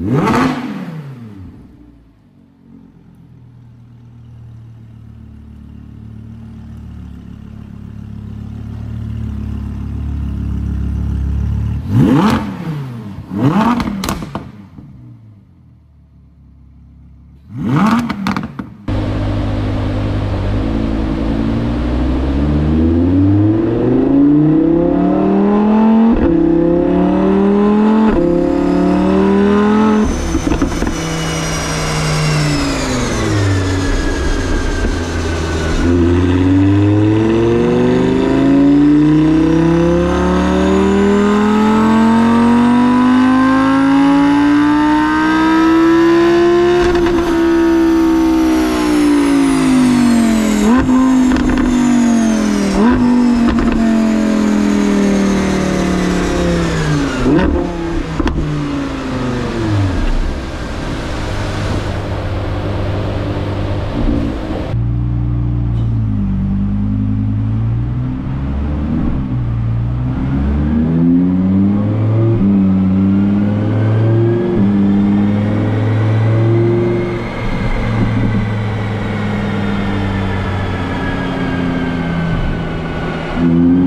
No. Mm. Mm-hmm. Thank mm. you.